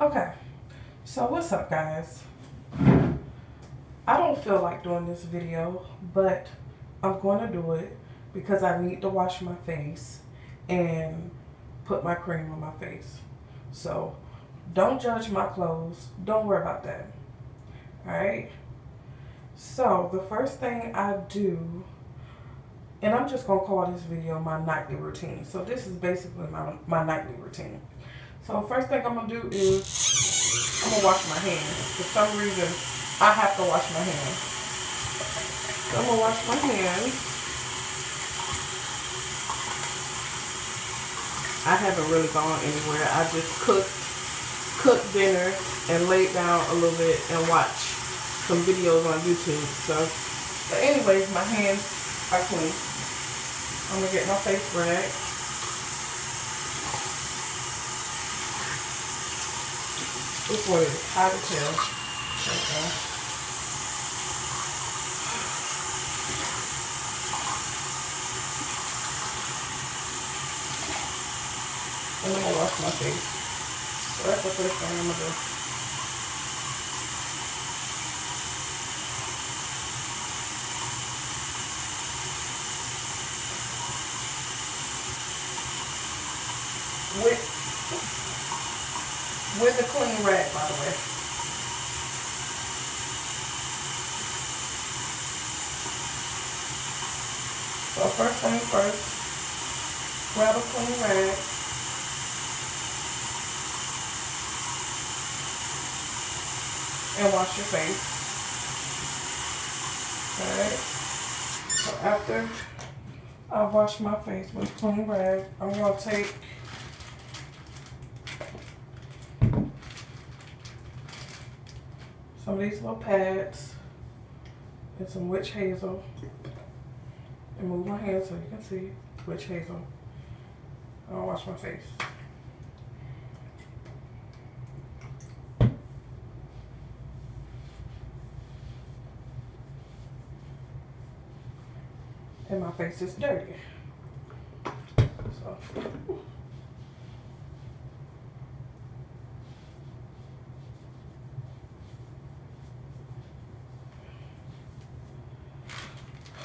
Okay, so what's up guys? I don't feel like doing this video, but I'm going to do it because I need to wash my face and put my cream on my face. So don't judge my clothes. Don't worry about that. Alright? So the first thing I do, and I'm just going to call this video my nightly routine. So this is basically my, my nightly routine. So first thing I'm going to do is I'm going to wash my hands. For some reason, I have to wash my hands. I'm going to wash my hands. I haven't really gone anywhere. I just cooked, cooked dinner and laid down a little bit and watched some videos on YouTube. So, but anyways, my hands are clean. I'm going to get my face rag. This one is tell. Okay. And I'm gonna wash my face. So that's the first thing I'm gonna do. With with a clean rag, by the way. So first thing first, grab a clean rag. And wash your face. Alright. So after I wash my face with a clean rag, I'm going to take some of these little pads and some witch hazel and move my hand so you can see witch hazel. I'll wash my face. And my face is dirty. So.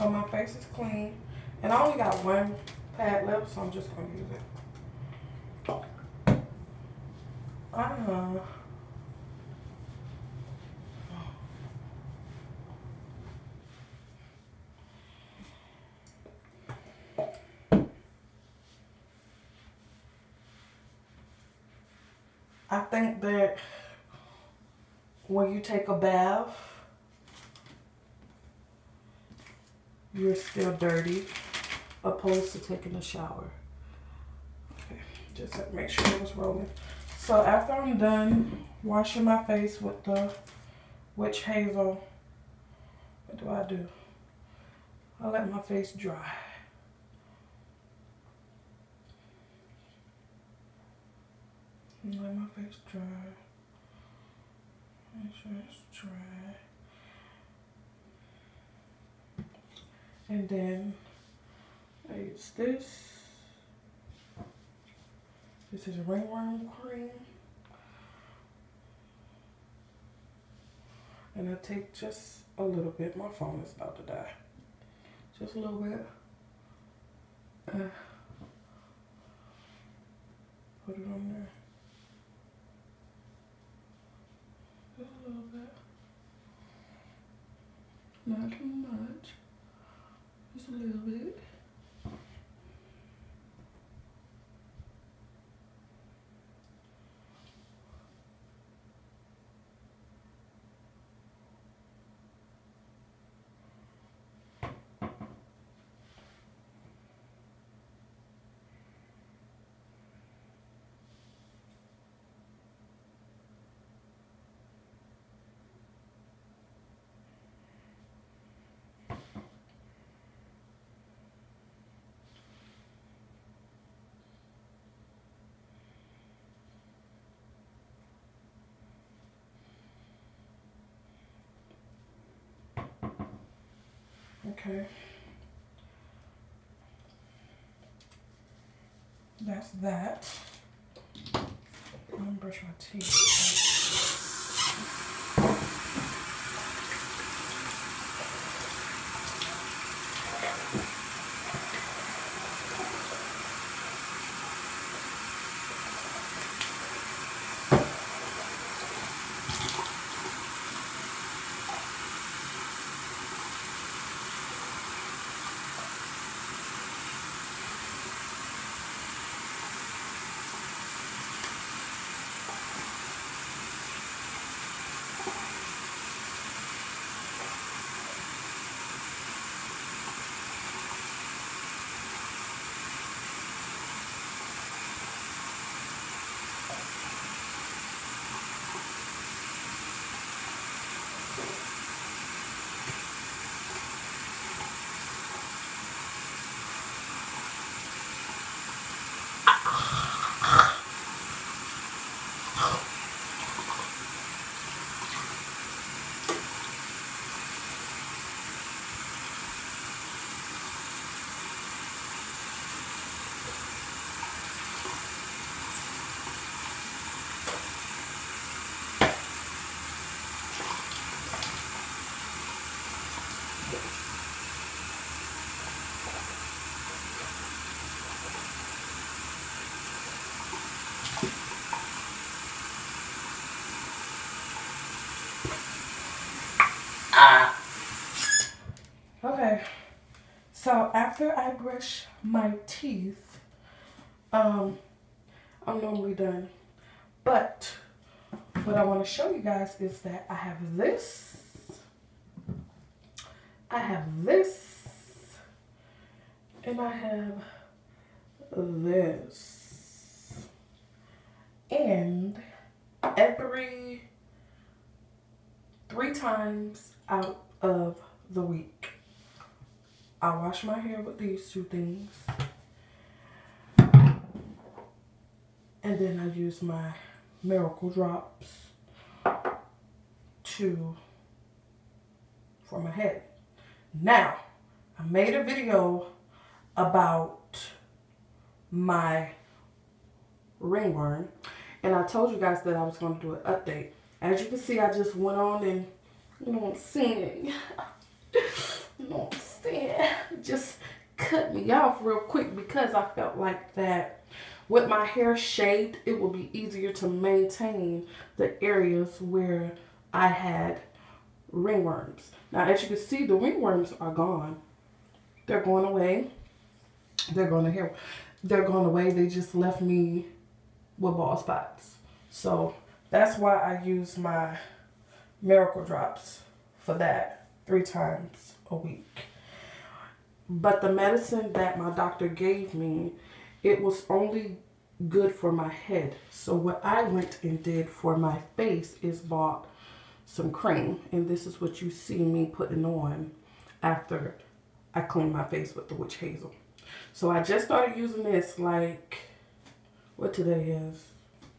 So my face is clean. And I only got one pad left, so I'm just going to use it. Uh-huh. I think that when you take a bath, you're still dirty opposed to taking a shower. Okay, just to make sure it was rolling. So after I'm done washing my face with the witch hazel, what do I do? I let my face dry. Let my face dry. Make sure it's dry. And then I use this. This is a ringworm cream. And I take just a little bit. My phone is about to die. Just a little bit. Uh, put it on there. Just a little bit. Not too much. Just a little bit. Okay. That's that. I'm gonna brush my teeth. Okay, so after I brush my teeth, um, I'm normally done. But what I want to show you guys is that I have this, I have this, and I have this. And every three times out of the week, I wash my hair with these two things. And then I use my Miracle Drops to, for my head. Now, I made a video about my ringworm. And I told you guys that I was going to do an update. As you can see, I just went on and, you know, sing. you know, just cut me off real quick because I felt like that with my hair shaved, it will be easier to maintain the areas where I had ringworms. Now, as you can see, the ringworms are gone. They're going away. They're going to here. They're going away. They just left me with bald spots. So that's why I use my Miracle Drops for that three times a week. But the medicine that my doctor gave me, it was only good for my head. So what I went and did for my face is bought some cream. And this is what you see me putting on after I clean my face with the witch hazel. So I just started using this like, what today is?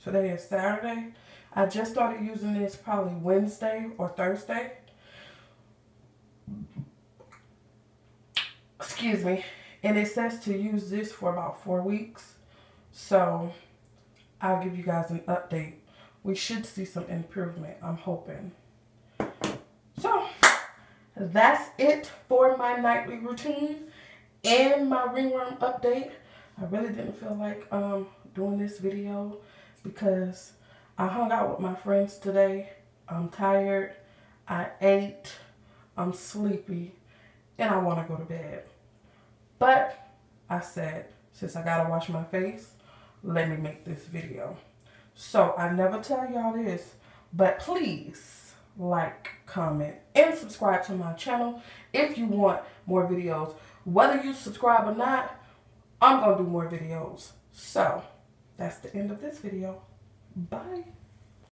Today is Saturday. I just started using this probably Wednesday or Thursday. excuse me, and it says to use this for about four weeks. So I'll give you guys an update. We should see some improvement, I'm hoping. So that's it for my nightly routine and my ringworm update. I really didn't feel like um, doing this video because I hung out with my friends today. I'm tired. I ate. I'm sleepy, and I want to go to bed. But I said, since I gotta wash my face, let me make this video. So I never tell y'all this, but please like, comment, and subscribe to my channel if you want more videos. Whether you subscribe or not, I'm gonna do more videos. So that's the end of this video. Bye.